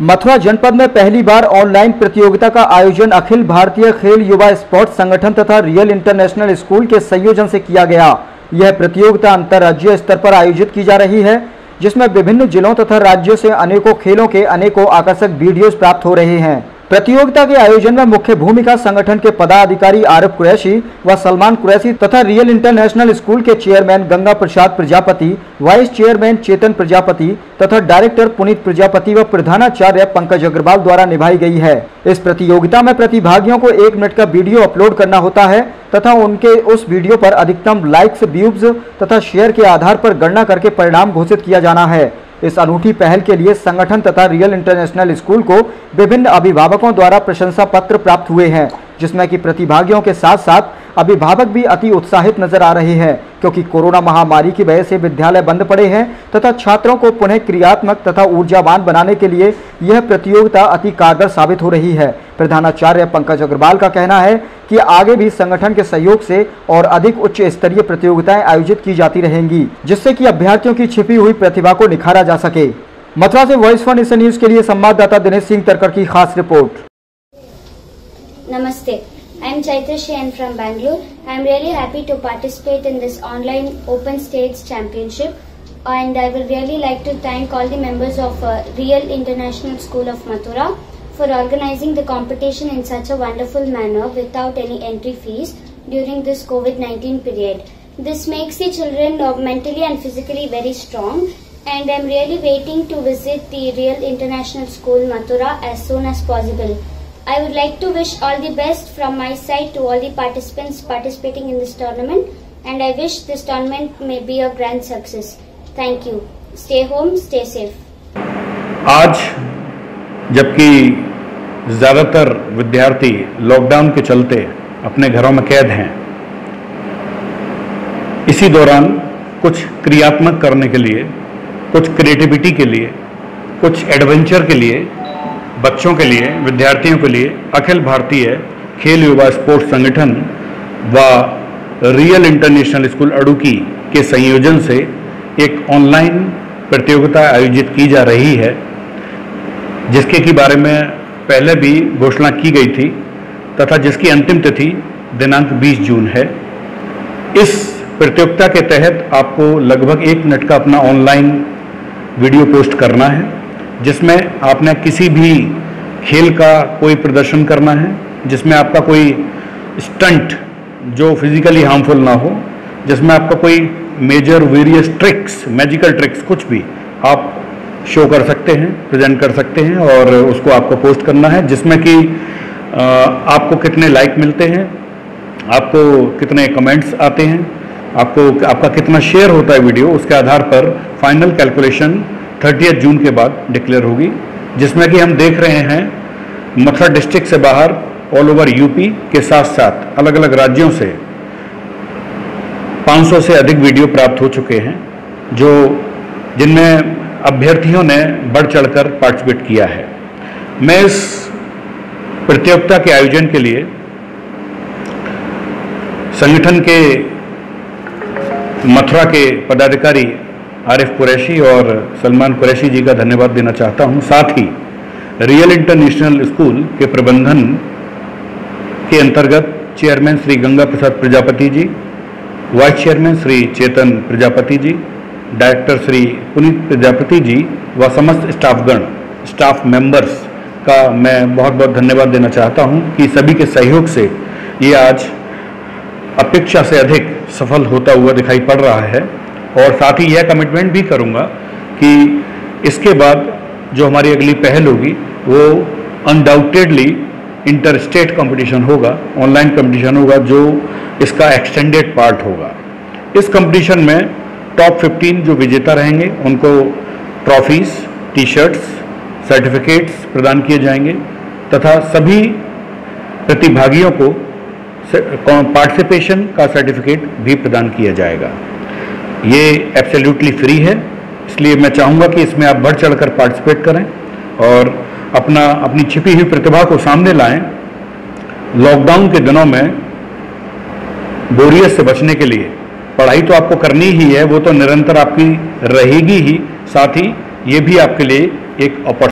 मथुरा जनपद में पहली बार ऑनलाइन प्रतियोगिता का आयोजन अखिल भारतीय खेल युवा स्पोर्ट्स संगठन तथा रियल इंटरनेशनल स्कूल के संयोजन से किया गया। यह प्रतियोगिता अंतर्राज्यीय स्तर पर आयोजित की जा रही है, जिसमें विभिन्न जिलों तथा राज्यों से अनेकों खेलों के अनेकों आकर्षक वीडियोज़ प्राप्त हो रहे हैं। प्रतियोगिता के आयोजन में मुख्य भूमिका संगठन के पदाधिकारी आरिफ कुरैशी व सलमान कुरैशी तथा रियल इंटरनेशनल स्कूल के chairman Ganga Prasad Prajapati, vice chairman Chetan Prajapati तथा डायरेक्टर पुनीत प्रजापति व प्रधानाचार्य पंकज अग्रवाल द्वारा निभाई गई है। इस प्रतियोगिता में प्रतिभागियों को एक मिनट का वीडियो अपलोड करना होता है तथा उनके उस वीडियो पर अधिकतम लाइक्स, व्यूज़ तथा शेयर के आधार पर गणना करके परिणाम घोषित किया जाना है। इस अनूठी पहल के लिए संगठन तथा रियल इंटरनेशनल स्कूल को विभिन्न अभिभावकों द्वारा प्रशंसा पत्र प्राप्त हुए हैं, जिसमें कि प्रतिभागियों के साथ साथ अभिभावक भी अति उत्साहित नज़र आ रहे हैं, क्योंकि कोरोना महामारी की वजह से विद्यालय बंद पड़े हैं तथा छात्रों को पुनः क्रियात्मक तथा ऊर्जावान बनाने के लिए यह प्रतियोगिता अति कारगर साबित हो रही है। प्रधानाचार्य पंकज अग्रवाल का कहना है कि आगे भी संगठन के सहयोग से और अधिक उच्च स्तरीय प्रतियोगिताएँ आयोजित की जाती रहेंगी, जिससे कि अभ्यर्थियों की छिपी हुई प्रतिभा को निखारा जा सके। मथुरा से वॉइस फॉर नेशन न्यूज़ के लिए संवाददाता दिनेश सिंह तरकर की खास रिपोर्ट। नमस्ते I am Chaitra Shen from Bangalore I am really happy to participate in this online open states championship and I real international school for organizing the competition in such a wonderful manner without any entry fees during this COVID-19 period. This makes the children uh, mentally and physically very strong and I am really waiting to visit the Real International School Mathura as soon as possible. I would like to wish all the best from my side to all the participants participating in this tournament and I wish this tournament may be a grand success. Thank you. Stay home, stay safe. आज जबकि ज़्यादातर विद्यार्थी lockdown के चलते अपने घरों में कैद हैं। इसी दौरान कुछ क्रियात्मक करने के लिए, कुछ क्रिएटिविटी के लिए, कुछ एडवेंचर के लिए, बच्चों के लिए, विद्यार्थियों के लिए अखिल भारतीय खेल युवा स्पोर्ट्स संगठन व रियल इंटरनेशनल स्कूल अडुकी के संयोजन से एक ऑनलाइन प्रतियोगिता आयोजित की जा रही है, जिसके के बारे में पहले भी घोषणा की गई थी तथा जिसकी अंतिम तिथि दिनांक 20 जून है। इस प्रतियोगिता के तहत आपको लगभग एक मिनट का अपना ऑनलाइन वीडियो पोस्ट करना है, जिसमें आपने किसी भी खेल का कोई प्रदर्शन करना है, जिसमें आपका कोई स्टंट जो फिजिकली हार्मफुल ना हो, जिसमें आपका कोई major various tricks magical tricks कुछ भी आप शो कर सकते हैं प्रेजेंट कर सकते हैं और उसको आपको पोस्ट करना है, जिसमें कि आपको कितने लाइक मिलते हैं, आपको कितने कमेंट्स आते हैं, आपको, आपका कितना शेयर होता है वीडियो उसके आधार पर फाइनल कैलकुलेशन थर्टी जून के बाद डिक्लेयर होगी, जिसमें कि हम देख रहे हैं मथुरा डिस्ट्रिक्ट से बाहर ऑल ओवर यूपी के साथ साथ अलग अलग राज्यों से 500 से अधिक वीडियो प्राप्त हो चुके हैं, जो जिनमें अभ्यर्थियों ने बढ़ चढ़कर पार्टिसिपेट किया है। मैं इस प्रतियोगिता के आयोजन के लिए संगठन के मथुरा के पदाधिकारी आरिफ कुरैशी और सलमान कुरैशी जी का धन्यवाद देना चाहता हूँ। साथ ही रियल इंटरनेशनल स्कूल के प्रबंधन के अंतर्गत chairman Shri Ganga Prasad Prajapati ji, vice chairman Shri Chetan Prajapati ji director Shri Puneet Prajapati ji व समस्त स्टाफगण, स्टाफ मेंबर्स का मैं बहुत बहुत धन्यवाद देना चाहता हूँ कि सभी के सहयोग से ये आज अपेक्षा से अधिक सफल होता हुआ दिखाई पड़ रहा है और साथ ही यह कमिटमेंट भी करूँगा कि इसके बाद जो हमारी अगली पहल होगी, वो अनडाउटेडली इंटर स्टेट कॉम्पिटिशन होगा ऑनलाइन कॉम्पिटिशन होगा, जो इसका एक्सटेंडेड पार्ट होगा। इस कंपटीशन में टॉप 15 जो विजेता रहेंगे, उनको ट्रॉफीज टी शर्ट्स सर्टिफिकेट्स प्रदान किए जाएँगे, तथा सभी प्रतिभागियों को पार्टिसिपेशन का सर्टिफिकेट भी प्रदान किया जाएगा। ये एब्सोल्युटली फ्री है, इसलिए मैं चाहूँगा कि इसमें आप बढ़ चढ़कर पार्टिसिपेट करें और अपना, अपनी छिपी हुई प्रतिभा को सामने लाएँ। लॉकडाउन के दिनों में बोरियत से बचने के लिए पढ़ाई तो आपको करनी ही है, वो तो निरंतर आपकी रहेगी ही। साथ ही ये भी आपके लिए एक अपॉर्चुनिटी